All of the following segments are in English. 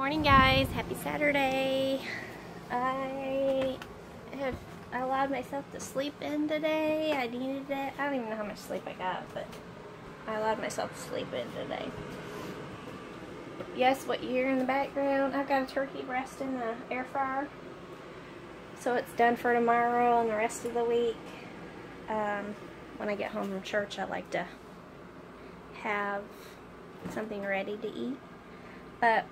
Morning guys, happy Saturday. I have allowed myself to sleep in today. I needed it. I don't even know how much sleep I got, but I allowed myself to sleep in today. Yes, what you hear in the background, I've got a turkey breast in the air fryer. So it's done for tomorrow and the rest of the week. Um, when I get home from church, I like to have something ready to eat. But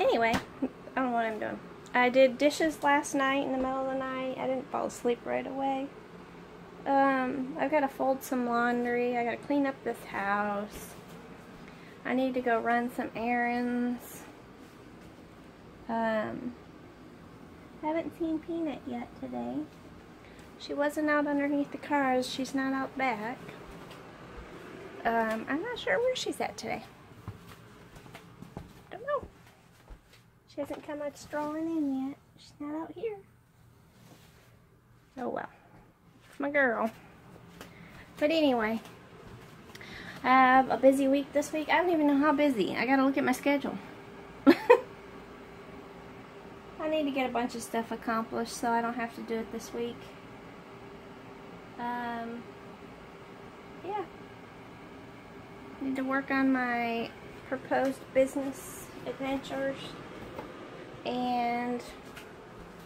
anyway, I don't know what I'm doing. I did dishes last night in the middle of the night. I didn't fall asleep right away. Um, I've got to fold some laundry. I got to clean up this house. I need to go run some errands. Um, haven't seen Peanut yet today. She wasn't out underneath the cars. She's not out back. Um, I'm not sure where she's at today. Don't know. She hasn't come out strolling in yet. She's not out here. Oh well. It's my girl. But anyway, I have a busy week this week. I don't even know how busy. I gotta look at my schedule. I need to get a bunch of stuff accomplished so I don't have to do it this week. Um, yeah. Need to work on my proposed business adventures and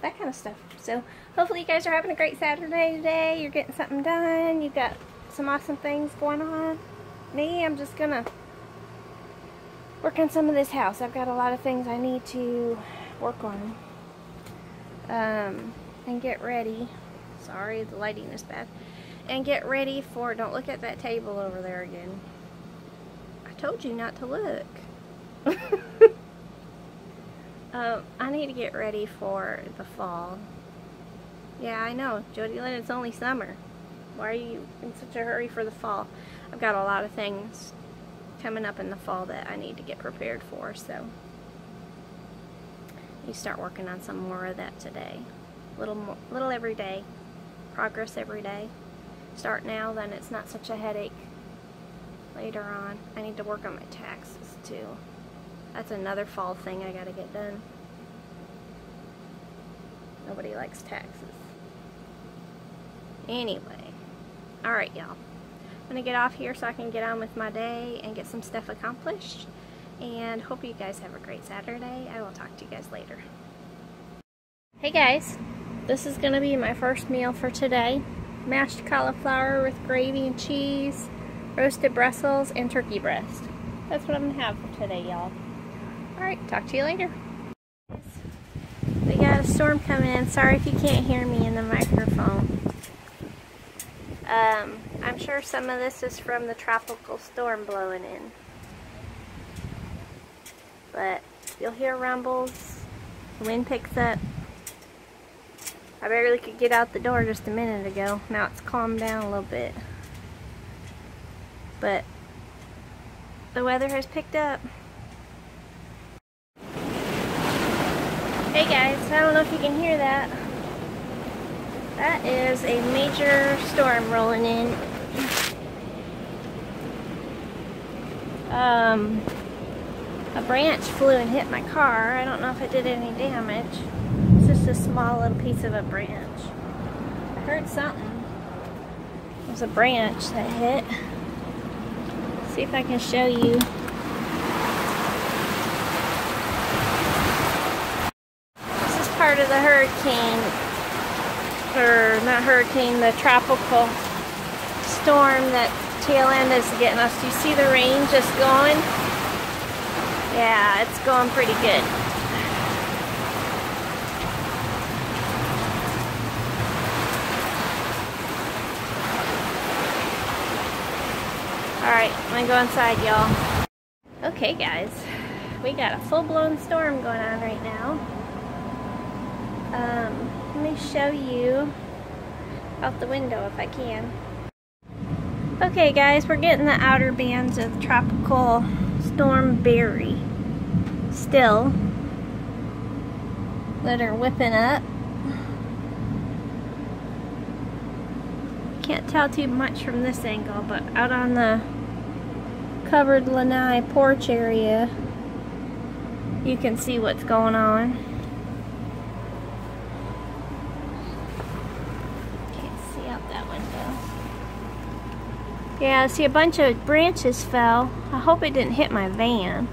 that kind of stuff. So hopefully you guys are having a great Saturday today. You're getting something done. You've got some awesome things going on. Me, I'm just gonna work on some of this house. I've got a lot of things I need to work on um, and get ready. Sorry, the lighting is bad. And get ready for, don't look at that table over there again. I told you not to look. Um, I need to get ready for the fall. Yeah, I know. Jodi Lynn, it's only summer. Why are you in such a hurry for the fall? I've got a lot of things coming up in the fall that I need to get prepared for, so you start working on some more of that today. Little more, little every day. Progress every day. Start now, then it's not such a headache later on. I need to work on my taxes too. That's another fall thing I gotta get done. Nobody likes taxes. Anyway. Alright, y'all. I'm gonna get off here so I can get on with my day and get some stuff accomplished. And hope you guys have a great Saturday. I will talk to you guys later. Hey guys. This is gonna be my first meal for today. Mashed cauliflower with gravy and cheese, roasted Brussels, and turkey breast. That's what I'm gonna have for today, y'all. Alright, talk to you later. We got a storm coming in. Sorry if you can't hear me in the microphone. Um, I'm sure some of this is from the tropical storm blowing in. But you'll hear rumbles. The wind picks up. I barely could get out the door just a minute ago. Now it's calmed down a little bit. But the weather has picked up. Hey guys, I don't know if you can hear that. That is a major storm rolling in. Um, a branch flew and hit my car. I don't know if it did any damage. It's just a small little piece of a branch. I heard something. It was a branch that hit. Let's see if I can show you. Part of the hurricane, or not hurricane, the tropical storm that tail end is getting us. You see the rain just going? Yeah, it's going pretty good. Alright, I'm gonna go inside, y'all. Okay, guys. We got a full-blown storm going on right now. Um, let me show you out the window if I can. Okay guys, we're getting the outer bands of Tropical Storm Barry still that are whipping up. Can't tell too much from this angle, but out on the covered lanai porch area, you can see what's going on. Can't see out that window. Yeah, see a bunch of branches fell. I hope it didn't hit my van.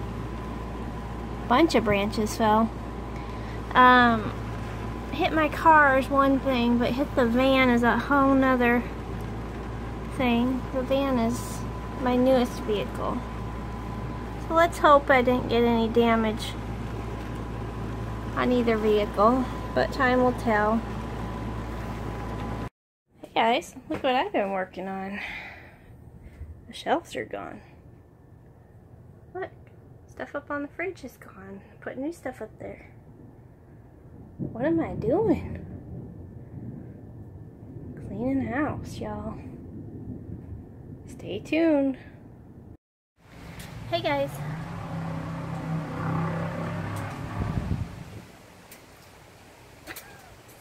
Bunch of branches fell. Um, hit my car is one thing, but hit the van is a whole nother thing. The van is my newest vehicle. So let's hope I didn't get any damage on either vehicle, but time will tell. Hey guys, look what I've been working on. The shelves are gone. Look, stuff up on the fridge is gone. Put new stuff up there. What am I doing? Cleaning the house, y'all. Stay tuned. Hey guys.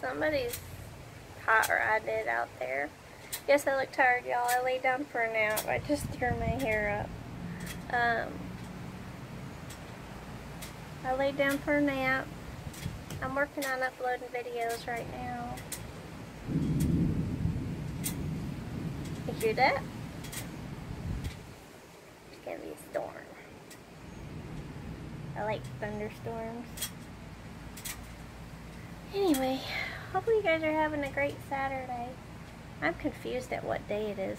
Somebody's hot rodded out there. Yes, I look tired, y'all. I laid down for a nap. I just threw my hair up. Um, I laid down for a nap. I'm working on uploading videos right now. You hear that? It's gonna be a storm. I like thunderstorms. Anyway, hopefully you guys are having a great Saturday. I'm confused at what day it is.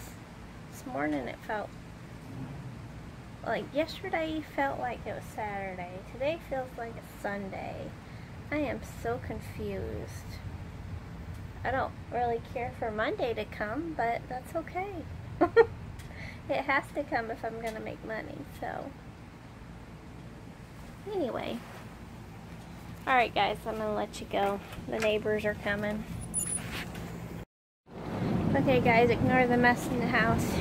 This morning it felt like yesterday felt like it was Saturday. Today feels like it's Sunday. I am so confused. I don't really care for Monday to come, but that's okay. it has to come if I'm going to make money, so. Anyway. Alright guys, I'm going to let you go. The neighbors are coming. Okay guys, ignore the mess in the house.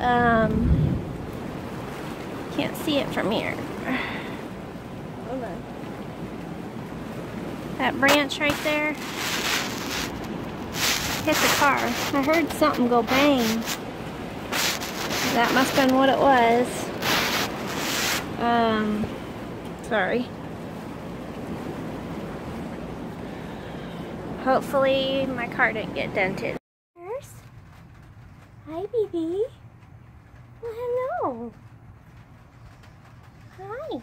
Um, can't see it from here. Hold on. That branch right there hit the car. I heard something go bang. That must have been what it was. Um, sorry. Hopefully my car didn't get dented. Hi, baby. Well, hello. Hi.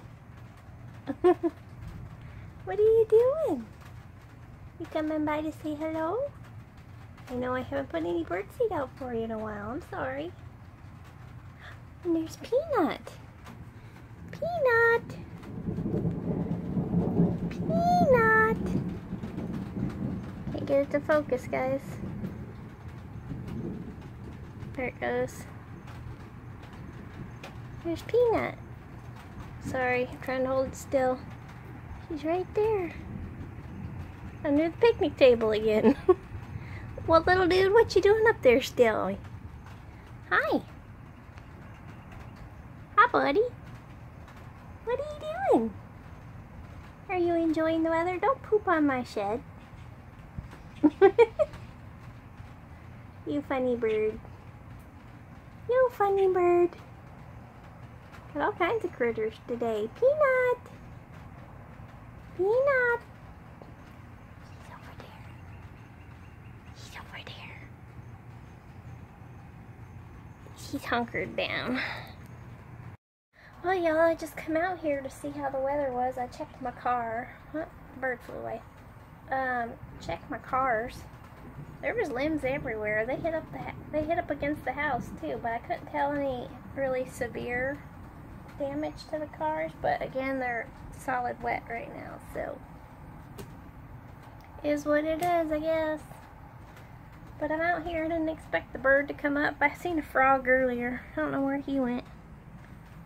what are you doing? You coming by to say hello? I know I haven't put any birdseed out for you in a while. I'm sorry. And there's. Peanut. Peanut. Get it to focus, guys. There it goes. There's Peanut. Sorry, I'm trying to hold it still. She's right there. Under the picnic table again. well, little dude, what you doing up there still? Hi. Hi, buddy. What are you doing? Are you enjoying the weather? Don't poop on my shed. you funny bird. You funny bird. Got all kinds of critters today. Peanut! Peanut! She's over there. She's over there. She's hunkered down. Well, y'all, I just come out here to see how the weather was. I checked my car. What? Bird flew away. Um, checked my cars. There was limbs everywhere. They hit up the they hit up against the house too, but I couldn't tell any really severe damage to the cars. But again, they're solid wet right now, so is what it is, I guess. But I'm out here. I didn't expect the bird to come up. I seen a frog earlier. I don't know where he went.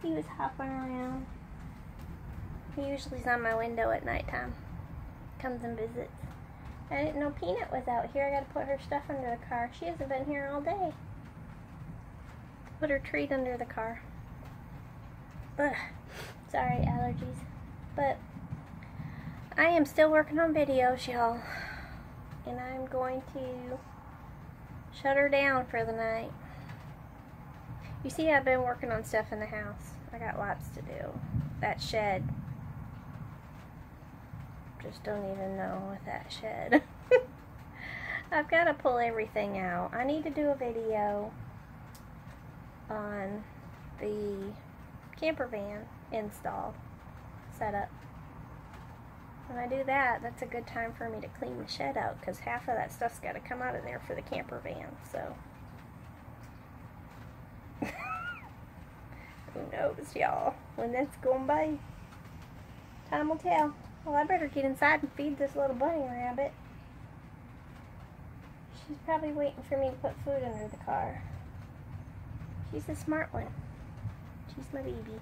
He was hopping around. He usually's on my window at nighttime. Comes and visits. I didn't know Peanut was out here. I gotta put her stuff under the car. She hasn't been here all day. Put her treat under the car. Ugh. Sorry, allergies. But I am still working on videos, y'all. And I'm going to shut her down for the night. You see, I've been working on stuff in the house. I got lots to do. that shed. Just don't even know with that shed. I've got to pull everything out. I need to do a video on the camper van install setup. When I do that, that's a good time for me to clean the shed out because half of that stuff's got to come out of there for the camper van. So, who knows, y'all, when that's going by? Time will tell. Well, I better get inside and feed this little bunny rabbit. She's probably waiting for me to put food under the car. She's a smart one. She's my baby.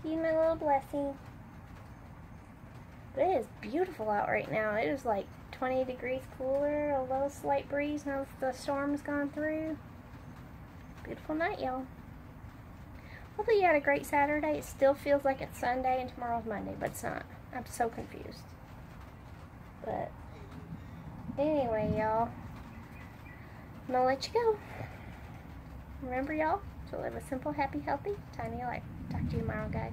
She's my little blessing. But it is beautiful out right now. It is like 20 degrees cooler, a little slight breeze now the storm's gone through. Beautiful night, y'all. Hopefully you had a great Saturday. It still feels like it's Sunday and tomorrow's Monday, but it's not. I'm so confused. But anyway, y'all, I'm gonna let you go. Remember, y'all, to live a simple, happy, healthy, tiny life. Talk to you tomorrow, guys.